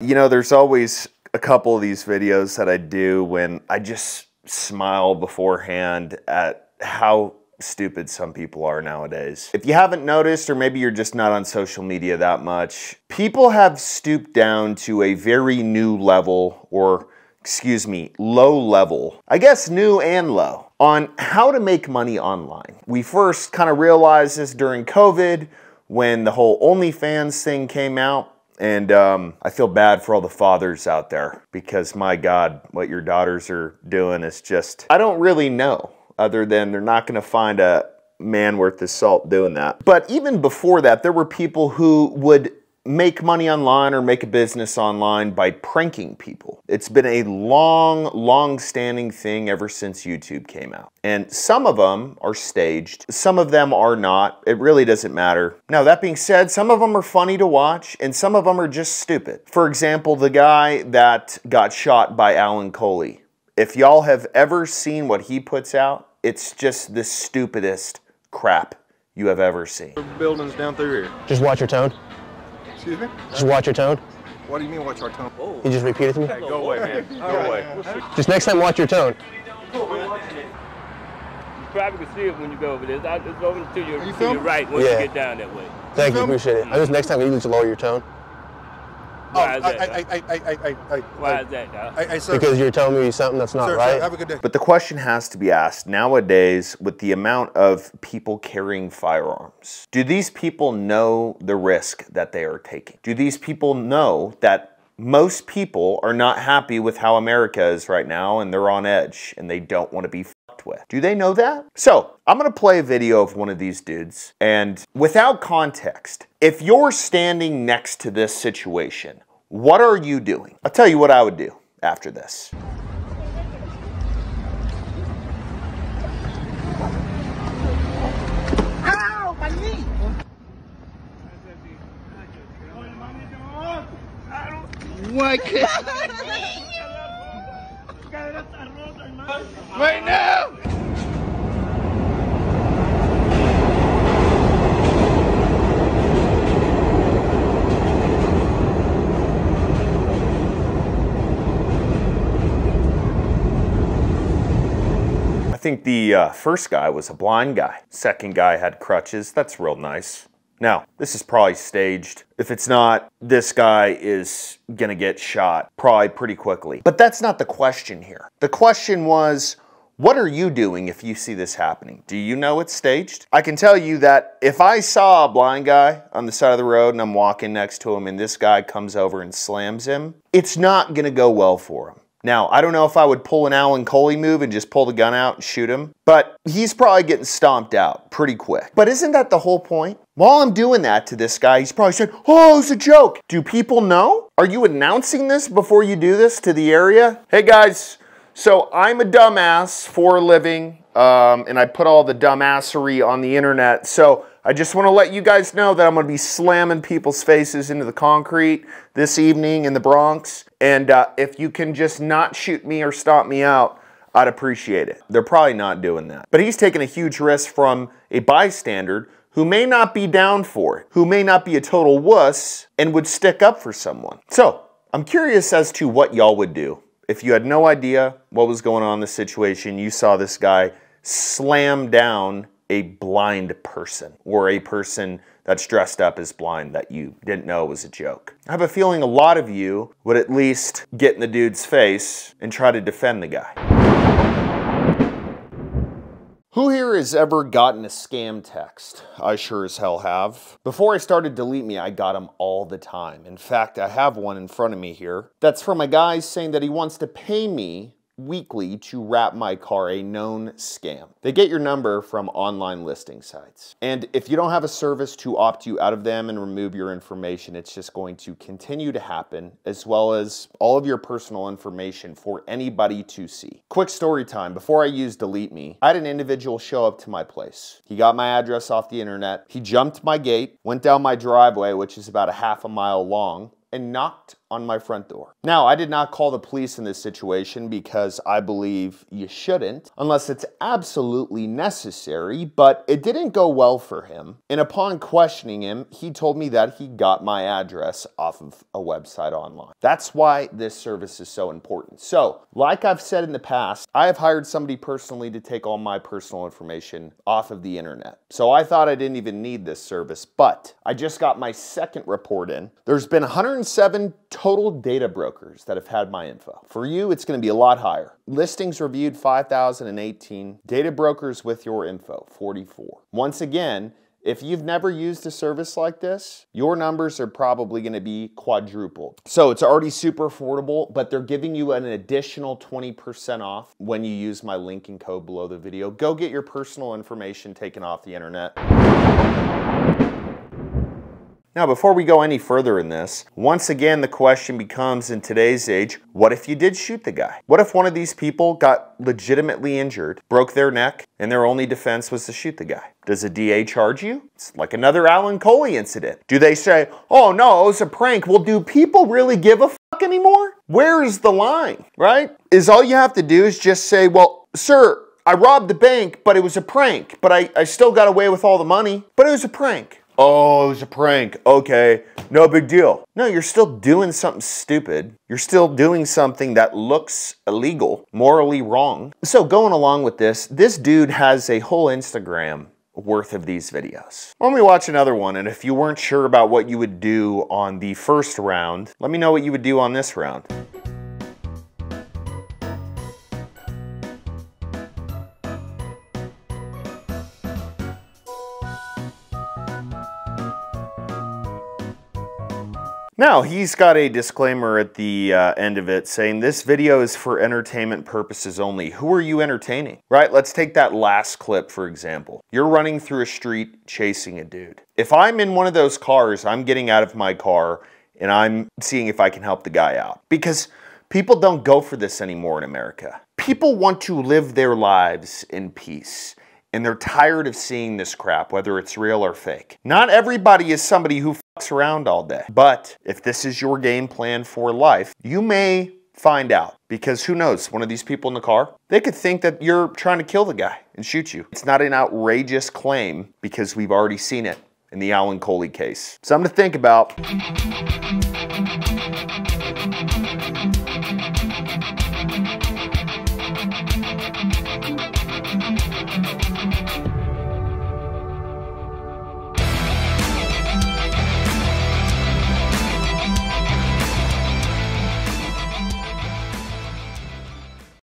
You know, there's always a couple of these videos that I do when I just smile beforehand at how stupid some people are nowadays. If you haven't noticed, or maybe you're just not on social media that much, people have stooped down to a very new level, or excuse me, low level, I guess new and low, on how to make money online. We first kind of realized this during COVID when the whole OnlyFans thing came out. And um, I feel bad for all the fathers out there because my God, what your daughters are doing is just, I don't really know other than they're not going to find a man worth his salt doing that. But even before that, there were people who would make money online or make a business online by pranking people. It's been a long, long standing thing ever since YouTube came out. And some of them are staged, some of them are not. It really doesn't matter. Now, that being said, some of them are funny to watch and some of them are just stupid. For example, the guy that got shot by Alan Colie. If y'all have ever seen what he puts out, it's just the stupidest crap you have ever seen. Buildings down through here. Just watch your tone. Excuse me? Just watch your tone. What do you mean watch our tone? Oh. You just repeat it to me. Go away, man. Go away. Just next time, watch your tone. You probably can see it when you go over this. I- It's over to your, you to film? your right when Yeah. you get down that way. Thank you, film? appreciate it. I just next time you need to lower your tone Oh, Why is I, that? I, I, I, I, I, Why is that, dog? I, I, sir, because you're telling me something that's not sir, right. sir, have a good day. But the question has to be asked nowadays with the amount of people carrying firearms. Do these people know the risk that they are taking? Do these people know that most people are not happy with how America is right now and they're on edge and they don't want to be fucked with? Do they know that? So, I'm going to play a video of one of these dudes and without context, if you're standing next to this situation, what are you doing? I'll tell you what I would do after this. Right now! Think the uh, first guy was a blind guy. Second guy had crutches. That's real nice. Now, this is probably staged. If it's not, this guy is gonna get shot probably pretty quickly. But that's not the question here. The question was, what are you doing if you see this happening? Do you know it's staged? I can tell you that if I saw a blind guy on the side of the road and I'm walking next to him and this guy comes over and slams him, it's not gonna go well for him. Now, I don't know if I would pull an Alan Colie move and just pull the gun out and shoot him, but he's probably getting stomped out pretty quick. But isn't that the whole point? While I'm doing that to this guy, he's probably saying, Oh, it's a joke. Do people know? Are you announcing this before you do this to the area? Hey guys, so I'm a dumbass for a living, um, and I put all the dumbassery on the internet. So I just want to let you guys know that I'm going to be slamming people's faces into the concrete this evening in the Bronx. And uh, if you can just not shoot me or stomp me out, I'd appreciate it. They're probably not doing that. But he's taking a huge risk from a bystander who may not be down for it, who may not be a total wuss and would stick up for someone. So I'm curious as to what y'all would do. If you had no idea what was going on in this situation, you saw this guy slam down a blind person or a person that's dressed up as blind that you didn't know was a joke. I have a feeling a lot of you would at least get in the dude's face and try to defend the guy. Who here has ever gotten a scam text? I sure as hell have. Before I started Delete Me, I got them all the time. In fact, I have one in front of me here. That's from a guy saying that he wants to pay me weekly to wrap my car a known scam. They get your number from online listing sites. And if you don't have a service to opt you out of them and remove your information, it's just going to continue to happen, as well as all of your personal information for anybody to see. Quick story time before I used Delete Me, I had an individual show up to my place. He got my address off the internet, he jumped my gate, went down my driveway, which is about a half a mile long, and knocked on my front door. Now, I did not call the police in this situation because I believe you shouldn't unless it's absolutely necessary, but it didn't go well for him. And upon questioning him, he told me that he got my address off of a website online. That's why this service is so important. So, like I've said in the past, I have hired somebody personally to take all my personal information off of the internet. So I thought I didn't even need this service, but I just got my second report in. There's been 107 total data brokers that have had my info. For you, it's going to be a lot higher. Listings reviewed 5,018, data brokers with your info 44. Once again, if you've never used a service like this, your numbers are probably going to be quadrupled. So it's already super affordable, but they're giving you an additional 20% off when you use my link and code below the video. Go get your personal information taken off the internet. Now, before we go any further in this, once again, the question becomes in today's age, what if you did shoot the guy? What if one of these people got legitimately injured, broke their neck, and their only defense was to shoot the guy? Does a DA charge you? It's like another Alan Colie incident. Do they say, oh no, it was a prank? Well, do people really give a fuck anymore? Where is the line, right? Is all you have to do is just say, well, sir, I robbed the bank, but it was a prank, but I, I still got away with all the money, but it was a prank. Oh, it was a prank. Okay, no big deal. No, you're still doing something stupid. You're still doing something that looks illegal, morally wrong. So, going along with this, this dude has a whole Instagram worth of these videos. Let me watch another one, and if you weren't sure about what you would do on the first round, let me know what you would do on this round. Now, he's got a disclaimer at the uh, end of it saying this video is for entertainment purposes only. Who are you entertaining? Right? Let's take that last clip for example. You're running through a street chasing a dude. If I'm in one of those cars, I'm getting out of my car and I'm seeing if I can help the guy out. Because people don't go for this anymore in America. People want to live their lives in peace and they're tired of seeing this crap, whether it's real or fake. Not everybody is somebody who fucks around all day, but if this is your game plan for life, you may find out because who knows, one of these people in the car, they could think that you're trying to kill the guy and shoot you. It's not an outrageous claim because we've already seen it in the Alan Colie case. Something to think about.